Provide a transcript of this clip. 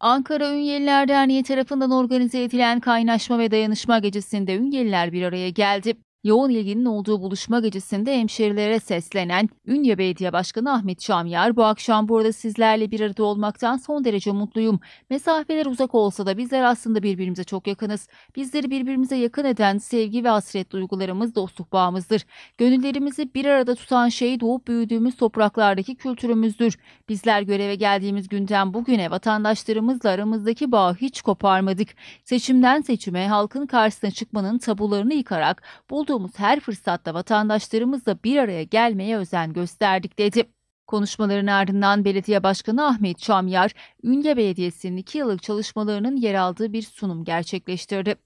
Ankara Ünyeliler Derneği tarafından organize edilen Kaynaşma ve Dayanışma Gecesi'nde Ünyeliler bir araya geldi. Yoğun ilginin olduğu buluşma gecesinde hemşerilere seslenen Ünye Belediye Başkanı Ahmet Şamyar bu akşam burada sizlerle bir arada olmaktan son derece mutluyum. Mesafeler uzak olsa da bizler aslında birbirimize çok yakınız. Bizleri birbirimize yakın eden sevgi ve hasret duygularımız dostluk bağımızdır. Gönüllerimizi bir arada tutan şey doğup büyüdüğümüz topraklardaki kültürümüzdür. Bizler göreve geldiğimiz günden bugüne vatandaşlarımızla aramızdaki bağı hiç koparmadık. Seçimden seçime halkın karşısına çıkmanın tabularını yıkarak bulduğumuz her fırsatta vatandaşlarımızla bir araya gelmeye özen gösterdik dedi. Konuşmaların ardından Belediye Başkanı Ahmet Çamyar, Ünye Belediyesi'nin 2 yıllık çalışmalarının yer aldığı bir sunum gerçekleştirdi.